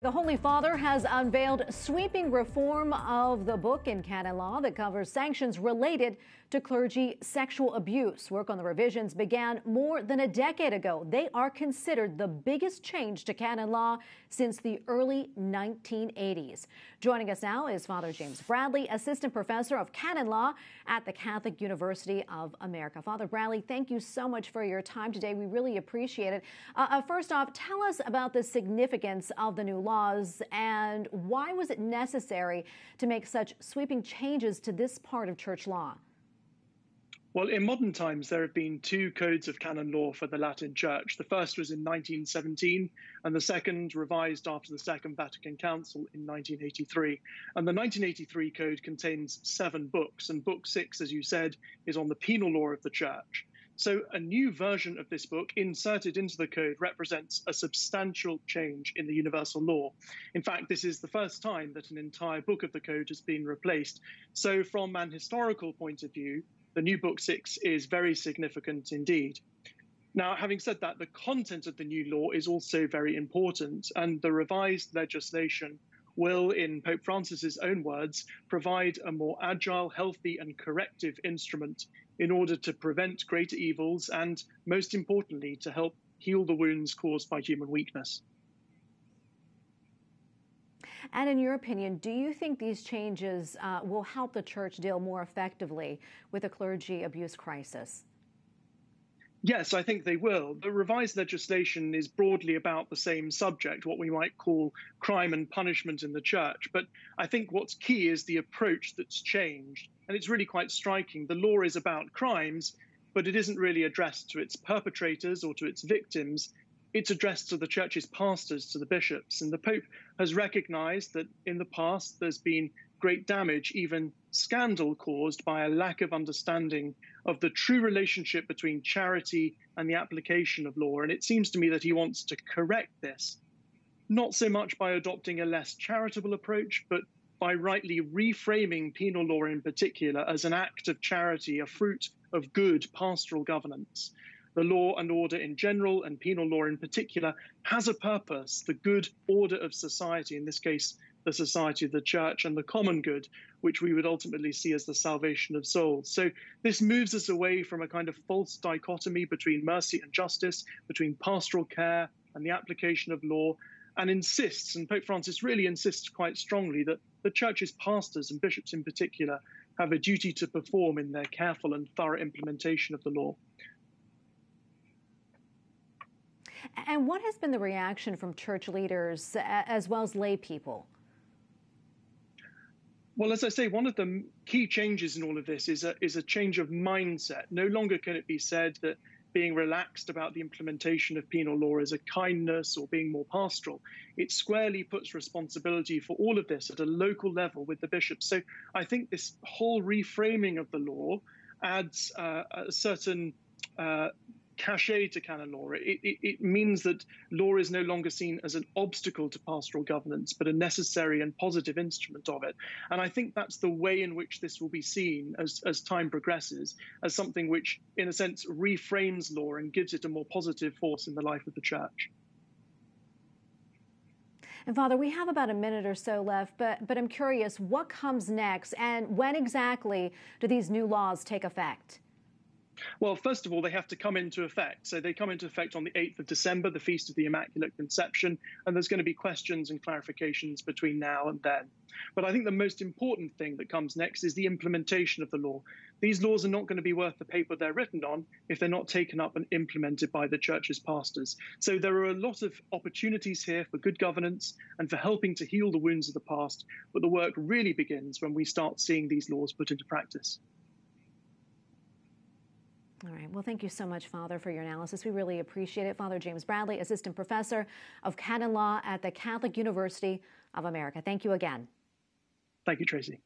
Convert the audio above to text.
The Holy Father has unveiled sweeping reform of the book in canon law that covers sanctions related to clergy sexual abuse. Work on the revisions began more than a decade ago. They are considered the biggest change to canon law since the early 1980s. Joining us now is Father James Bradley, Assistant Professor of Canon Law at the Catholic University of America. Father Bradley, thank you so much for your time today. We really appreciate it. Uh, uh, first off, tell us about the significance of the new laws and why was it necessary to make such sweeping changes to this part of church law? Well, in modern times, there have been two codes of canon law for the Latin Church. The first was in 1917, and the second revised after the Second Vatican Council in 1983. And the 1983 code contains seven books, and Book Six, as you said, is on the penal law of the Church. So, a new version of this book inserted into the code represents a substantial change in the universal law. In fact, this is the first time that an entire book of the code has been replaced. So, from an historical point of view, the new book six is very significant indeed. Now, having said that, the content of the new law is also very important, and the revised legislation will, in Pope Francis's own words, provide a more agile, healthy, and corrective instrument in order to prevent greater evils and, most importantly, to help heal the wounds caused by human weakness. And in your opinion, do you think these changes uh, will help the church deal more effectively with the clergy abuse crisis? Yes, I think they will. The revised legislation is broadly about the same subject, what we might call crime and punishment in the church. But I think what's key is the approach that's changed. And it's really quite striking. The law is about crimes, but it isn't really addressed to its perpetrators or to its victims. It's addressed to the church's pastors, to the bishops. And the Pope has recognized that in the past there's been great damage, even scandal caused by a lack of understanding of the true relationship between charity and the application of law. And it seems to me that he wants to correct this, not so much by adopting a less charitable approach, but by rightly reframing penal law in particular as an act of charity, a fruit of good pastoral governance. The law and order in general, and penal law in particular, has a purpose the good order of society, in this case, the society of the church and the common good, which we would ultimately see as the salvation of souls. So this moves us away from a kind of false dichotomy between mercy and justice, between pastoral care and the application of law, and insists, and Pope Francis really insists quite strongly, that the church's pastors and bishops in particular have a duty to perform in their careful and thorough implementation of the law. And what has been the reaction from church leaders as well as lay people? Well, as I say, one of the key changes in all of this is a, is a change of mindset. No longer can it be said that being relaxed about the implementation of penal law is a kindness or being more pastoral. It squarely puts responsibility for all of this at a local level with the bishops. So I think this whole reframing of the law adds uh, a certain uh, cachet to canon law. It, it, it, means that law is no longer seen as an obstacle to pastoral governance, but a necessary and positive instrument of it. And I think that's the way in which this will be seen as, as time progresses, as something which, in a sense, reframes law and gives it a more positive force in the life of the church. And Father, we have about a minute or so left, but, but I'm curious, what comes next and when exactly do these new laws take effect? Well, first of all, they have to come into effect. So they come into effect on the 8th of December, the Feast of the Immaculate Conception, and there's going to be questions and clarifications between now and then. But I think the most important thing that comes next is the implementation of the law. These laws are not going to be worth the paper they're written on if they're not taken up and implemented by the church's pastors. So there are a lot of opportunities here for good governance and for helping to heal the wounds of the past. But the work really begins when we start seeing these laws put into practice. All right. Well, thank you so much, Father, for your analysis. We really appreciate it. Father James Bradley, Assistant Professor of Canon Law at the Catholic University of America. Thank you again. Thank you, Tracy.